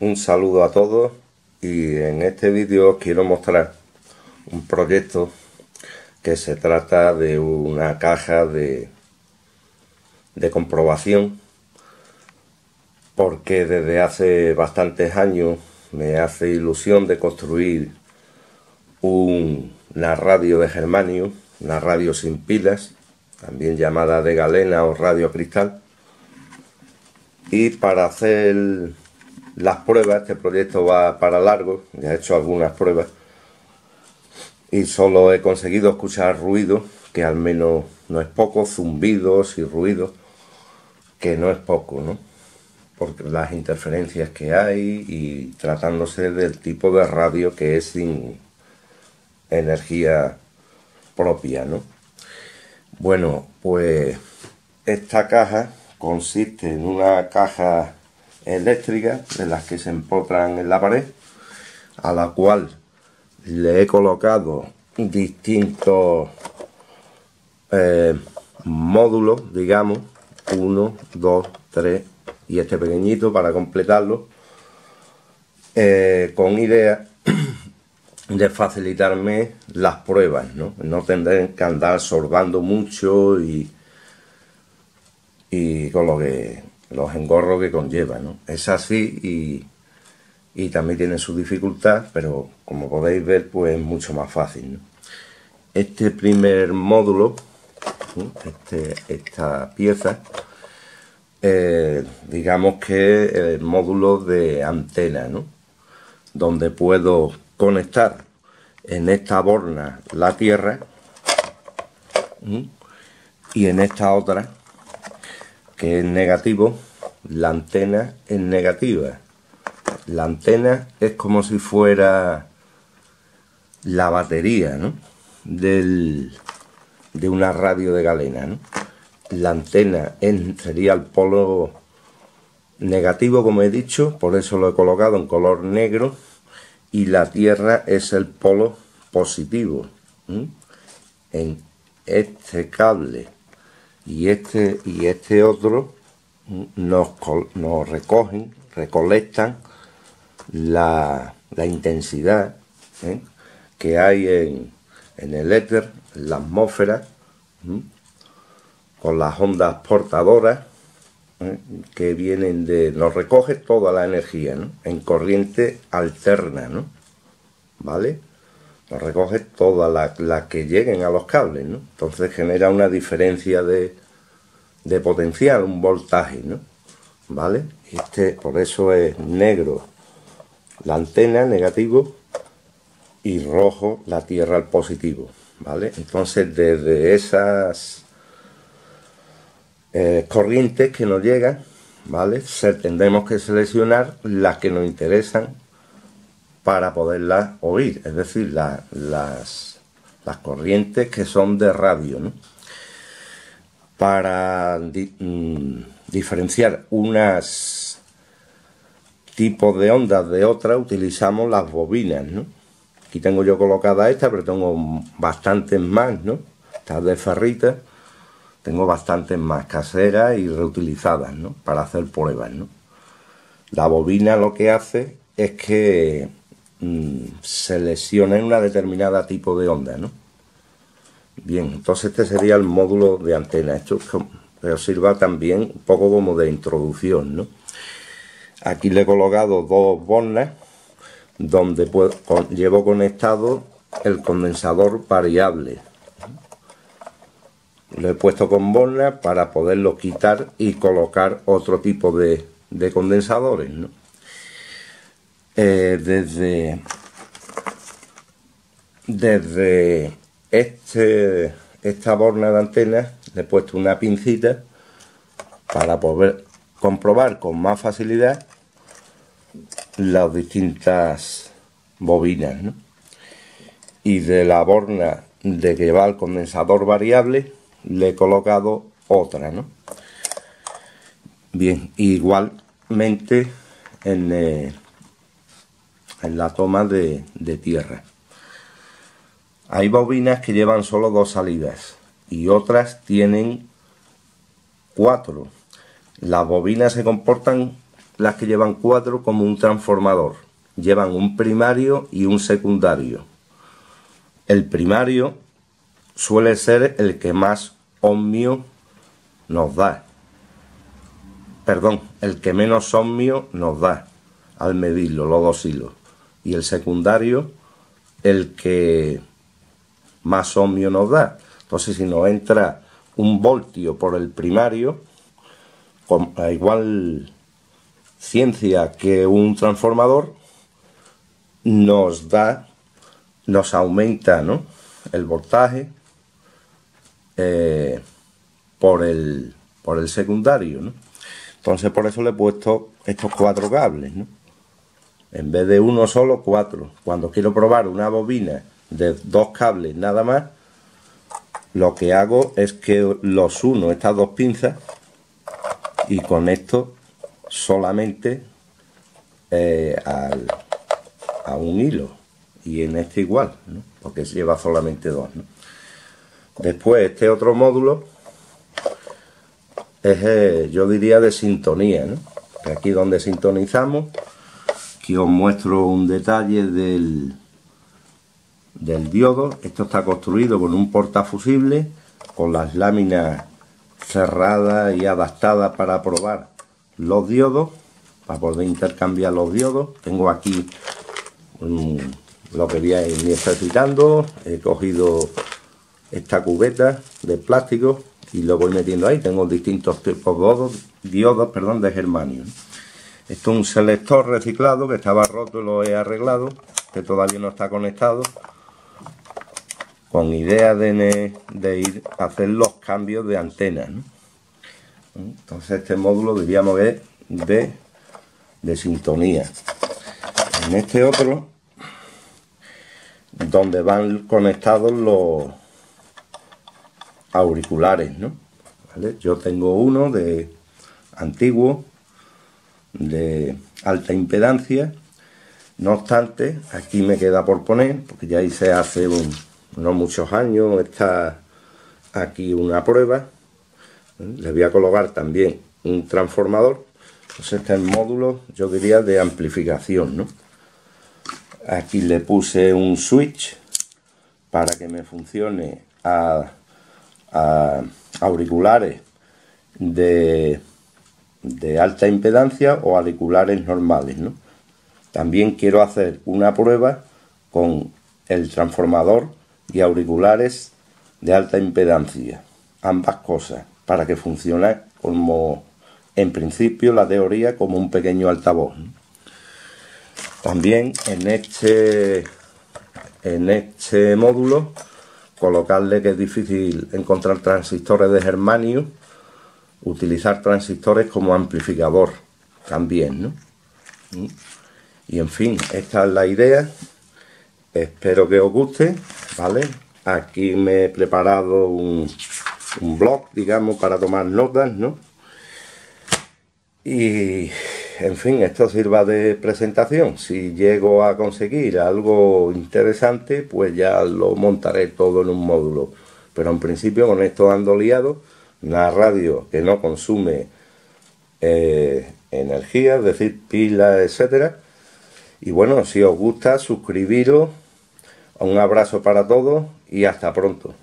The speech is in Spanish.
un saludo a todos y en este vídeo quiero mostrar un proyecto que se trata de una caja de, de comprobación porque desde hace bastantes años me hace ilusión de construir una radio de germanio, una radio sin pilas, también llamada de galena o radio cristal. Y para hacer las pruebas, este proyecto va para largo, ya he hecho algunas pruebas, y solo he conseguido escuchar ruido, que al menos no es poco, zumbidos y ruidos, que no es poco, ¿no? Por las interferencias que hay y tratándose del tipo de radio que es sin energía propia, ¿no? Bueno, pues esta caja consiste en una caja eléctrica de las que se empotran en la pared, a la cual le he colocado distintos eh, módulos, digamos, uno, dos, tres y este pequeñito para completarlo, eh, con idea de facilitarme las pruebas, ¿no? No tendré que andar sorbando mucho y, y con lo que los engorros que conlleva, ¿no? Es así y, y también tiene su dificultad, pero como podéis ver, pues es mucho más fácil, Este primer módulo, este, esta pieza, eh, digamos que el módulo de antena, ¿no? Donde puedo conectar en esta borna la tierra y en esta otra que es negativo la antena es negativa la antena es como si fuera la batería ¿no? Del, de una radio de galena ¿no? la antena sería el polo negativo como he dicho por eso lo he colocado en color negro y la Tierra es el polo positivo. En este cable y este, y este otro nos, recogen, recolectan la, intensidad ¿eh? que hay en, en, el éter, en la atmósfera, con las ondas portadoras ¿eh? que vienen de... nos recoge toda la energía, ¿no? En corriente alterna, ¿no? ¿Vale? Nos recoge toda la, que lleguen a los cables, ¿no? Entonces genera una diferencia de, de potencial, un voltaje, ¿no? ¿Vale? Este, por eso es negro la antena, negativo, y rojo la tierra, el positivo, ¿vale? Entonces desde esas eh, corrientes que nos llegan, ¿vale? Se, tendremos que seleccionar las que nos interesan para poderlas oír, es decir, las, las corrientes que son de radio, ¿no? Para mm, diferenciar unas tipos de ondas de otras utilizamos las bobinas, ¿no? Aquí tengo yo colocada esta, pero tengo bastantes más, ¿no? Estas de ferrita tengo bastantes más caseras y reutilizadas, ¿no? Para hacer pruebas, ¿no? La bobina lo que hace es que mm, selecciona en una determinada tipo de onda, ¿no? Bien, entonces este sería el módulo de antena. Esto os sirva también un poco como de introducción, ¿no? Aquí le he colocado dos bornas donde llevo conectado el condensador variable lo he puesto con borna para poderlo quitar y colocar otro tipo de, condensadores eh, desde desde este esta borna de antena le he puesto una pincita para poder comprobar con más facilidad las distintas bobinas y de la borna de que va el condensador variable le he colocado otra, ¿no? Bien, igualmente en, eh, en la toma de, tierra. Hay bobinas que llevan solo dos salidas y otras tienen cuatro. Las bobinas se comportan las que llevan cuatro como un transformador. Llevan un primario y un secundario. El primario suele ser el que más ohmio nos da. Perdón, el que menos ohmio nos da al medirlo, los dos hilos. Y el secundario, el que más ohmio nos da. Entonces, si nos entra un voltio por el primario, con igual ciencia que un transformador, nos da, nos aumenta ¿no? el voltaje eh, por, el, por el secundario. ¿no? Entonces, por eso le he puesto estos cuatro cables. ¿no? En vez de uno solo, cuatro. Cuando quiero probar una bobina de dos cables nada más, lo que hago es que los uno, estas dos pinzas, y conecto solamente eh, a un hilo. Y en este igual, porque lleva solamente dos. Después, este otro módulo es, eh, yo diría, de sintonía. ¿no? Aquí donde sintonizamos, aquí os muestro un detalle del, del diodo. Esto está construido con un portafusible, con las láminas cerradas y adaptadas para probar los diodos, para poder intercambiar los diodos. Tengo aquí lo que voy necesitando. He cogido esta cubeta de plástico y lo voy metiendo ahí. Tengo distintos tipos de diodos, perdón, de germanio. Esto es un selector reciclado que estaba roto y lo he arreglado, que todavía no está conectado con idea de, ir a hacer los cambios de antena. Entonces este módulo diríamos que es de, de sintonía. En este otro, donde van conectados los auriculares, ¿no? Yo tengo uno de antiguo, de alta impedancia, no obstante, aquí me queda por poner, porque ya hice hace no muchos años, está aquí una prueba. Le voy a colocar también un transformador. Entonces este es el módulo, yo diría, de amplificación. ¿no? Aquí le puse un switch para que me funcione a, auriculares de, de, alta impedancia o auriculares normales. ¿no? También quiero hacer una prueba con el transformador y auriculares de alta impedancia. Ambas cosas, para que funcione como, en principio, la teoría como un pequeño altavoz. También en este, en este módulo colocarle que es difícil encontrar transistores de germanio, utilizar transistores como amplificador también, ¿no? Y en fin, esta es la idea. Espero que os guste. ¿vale? Aquí me he preparado un, un blog, digamos, para tomar notas, ¿no? Y, en fin, esto sirva de presentación. Si llego a conseguir algo interesante, pues ya lo montaré todo en un módulo. Pero en principio con esto ando liado, una radio que no consume eh, energía, es decir, pilas, etcétera. Y bueno, si os gusta, suscribiros un abrazo para todos y hasta pronto.